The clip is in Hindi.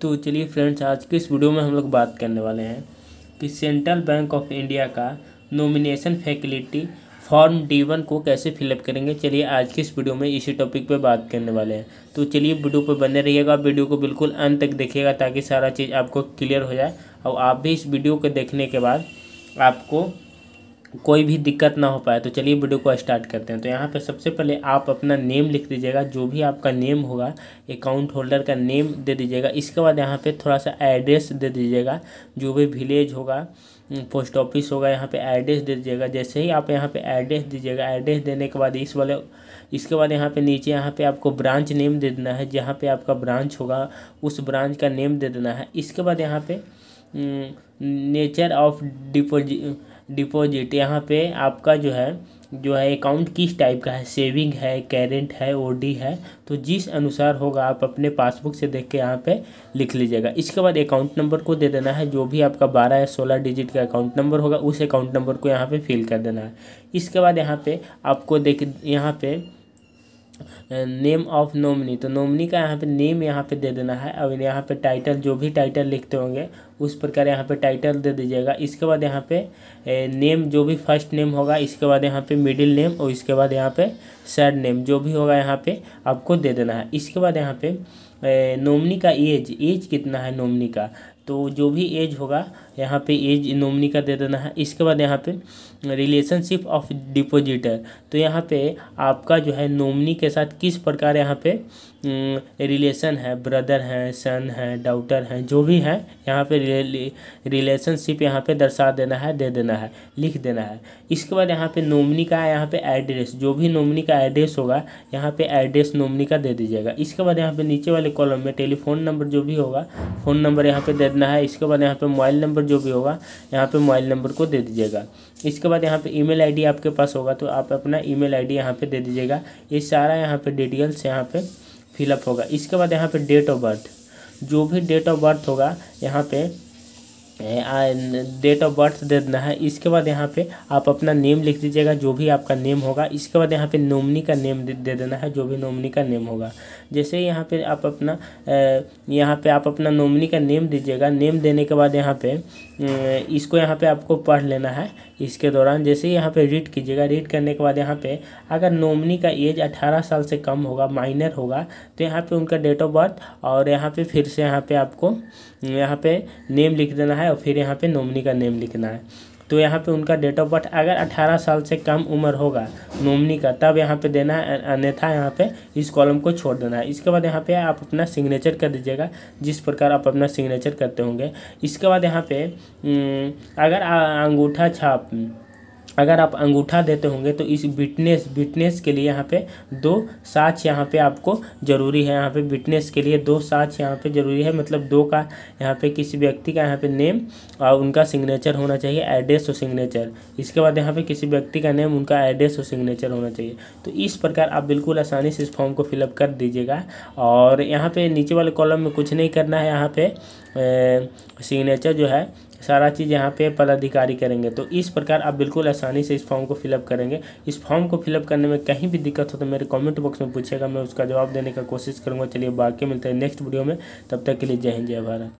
तो चलिए फ्रेंड्स, आज के इस वीडियो में हम लोग बात करने वाले हैं कि सेंट्रल बैंक ऑफ़ इंडिया का nomination facility form D one को कैसे फिलअप करेंगे। चलिए आज के इस वीडियो में इसी टॉपिक पे बात करने वाले हैं। तो चलिए वीडियो पर बने रहिएगा, वीडियो को बिल्कुल अंत तक देखिएगा ताकि सारा चीज़ आपको क्लियर हो जाए। और आप भी इस वीडियो को देखने के बाद आपको कोई भी दिक्कत ना हो पाए तो चलिए वीडियो को स्टार्ट करते हैं। तो यहाँ पे सबसे पहले आप अपना नेम लिख दीजिएगा, जो भी आपका नेम होगा, अकाउंट होल्डर का नेम दे दीजिएगा। इसके बाद यहाँ पे थोड़ा सा एड्रेस दे दीजिएगा, जो भी विलेज होगा पोस्ट ऑफ़िस होगा, यहाँ पे एड्रेस दे दीजिएगा। जैसे ही आप यहाँ पे एड्रेस दीजिएगा, एड्रेस देने के बाद इस वाले, इसके बाद यहाँ पे नीचे यहाँ पे आपको ब्रांच नेम दे देना है, जहाँ पे आपका ब्रांच होगा, उस ब्रांच का नेम दे देना है। इसके बाद यहाँ पे नेचर ऑफ़ डिपोजिट डिपॉजिट, यहाँ पे आपका जो है जो है अकाउंट किस टाइप का है? सेविंग है करेंट है ओडी है तो जिस अनुसार होगा, आप अपने पासबुक से देख के यहाँ पे लिख लीजिएगा। इसके बाद अकाउंट नंबर को दे देना है, जो भी आपका बारह या सोलह डिजिट का अकाउंट नंबर होगा, उस अकाउंट नंबर को यहाँ पे फिल कर देना है। इसके बाद यहाँ पे आपको देख, यहाँ पे नेम ऑफ़ नोमनी। तो नोमनी का यहाँ पे नेम यहाँ पे दे देना है और यहाँ पे टाइटल जो भी टाइटल लिखते होंगे, उस प्रकार यहाँ पे टाइटल दे दीजिएगा। इसके बाद यहाँ पे नेम जो भी फ़र्स्ट नेम होगा, इसके बाद यहाँ पे मिडिल नेम और इसके बाद यहाँ पे सैड नेम जो भी होगा यहाँ पे आपको दे देना है। इसके बाद यहाँ पे नोमनी का एज एज कितना है नोमनी का? तो जो भी एज होगा यहाँ पे एज नोमनी का दे देना है इसके बाद यहाँ पे रिलेशनशिप ऑफ़ डिपोजिटर तो यहाँ पे आपका जो है नोमनी के साथ किस प्रकार यहाँ पे रिलेशन है ब्रदर हैं सन है डाउटर हैं जो भी हैं यहाँ पे रिलेशनशिप यहाँ पे दर्शा देना है दे देना है लिख देना है इसके बाद यहाँ पे नोमनी का यहाँ पे एड्रेस जो भी नोमनी का एड्रेस होगा यहाँ पे एड्रेस नोमनी का दे दीजिएगा इसके बाद यहाँ पे नीचे वाले कॉलम में टेलीफोन नंबर जो भी होगा फ़ोन नंबर यहाँ पे दे देना है, इसके बाद यहाँ पे मोबाइल नंबर जो भी होगा, यहाँ पे मोबाइल नंबर को दे दीजिएगा। इसके बाद यहाँ पे ईमेल आईडी आपके पास होगा तो आप अपना ईमेल आईडी यहाँ पर दे दीजिएगा। ये सारा यहाँ पर डिटेल्स यहाँ पर फिलअप होगा। इसके बाद यहाँ पर डेट ऑफ़ बर्थ जो भी डेट ऑफ़ बर्थ होगा, यहाँ पे डेट ऑफ़ बर्थ दे देना है इसके बाद यहाँ पे आप अपना नेम लिख दीजिएगा जो भी आपका नेम होगा इसके बाद यहाँ पे नोमनी का नेम दे देना है जो भी नोमनी का नेम होगा जैसे यहाँ पे आप अपना यहाँ पे आप अपना नोमनी का नेम दीजिएगा नेम देने के बाद यहाँ पे इसको यहाँ पे आपको पढ़ लेना है इसके दौरान जैसे ही यहाँ पे रीड कीजिएगा रीड करने के बाद यहाँ पे अगर नोमनी का एज अठारह साल से कम होगा माइनर होगा तो यहाँ पे उनका डेट ऑफ़ बर्थ और यहाँ पे फिर से यहाँ पे आपको यहाँ पे नेम लिख देना है और फिर यहाँ पे नोमनी का नेम लिखना है। तो यहाँ पे उनका डेट ऑफ़ बर्थ अगर 18 साल से कम उम्र होगा नोमनी का, तब यहाँ पे देना है, अन्यथा यहाँ पे इस कॉलम को छोड़ देना है। इसके बाद यहाँ पे आप अपना सिग्नेचर कर दीजिएगा, जिस प्रकार आप अपना सिग्नेचर करते होंगे। इसके बाद यहाँ पे अगर अंगूठा छाप अगर आप अंगूठा देते होंगे तो इस बिटनेस बिटनेस के लिए यहाँ पे दो साच यहाँ पे आपको ज़रूरी है। यहाँ पे बिटनेस के लिए दो साच यहाँ पे ज़रूरी है। मतलब दो का यहाँ पे किसी व्यक्ति का यहाँ पे नेम और उनका सिग्नेचर होना चाहिए एड्रेस और सिग्नेचर इसके बाद यहाँ पे किसी व्यक्ति का नेम, उनका एड्रेस और सिग्नेचर होना चाहिए। तो इस प्रकार आप बिल्कुल आसानी से इस फॉर्म को फिलअप कर दीजिएगा। और यहाँ पर नीचे वाले कॉलम में कुछ नहीं करना है। यहाँ पर सिग्नेचर जो है सारा चीज़ यहाँ पे पदाधिकारी करेंगे। तो इस प्रकार आप बिल्कुल आसानी से इस फॉर्म को फिलअप करेंगे। इस फॉर्म को फिलअप करने में कहीं भी दिक्कत हो तो मेरे कमेंट बॉक्स में पूछेगा मैं उसका जवाब देने का कोशिश करूँगा। चलिए बाकी मिलते हैं नेक्स्ट वीडियो में। तब तक के लिए जय हिंद, जय भारत।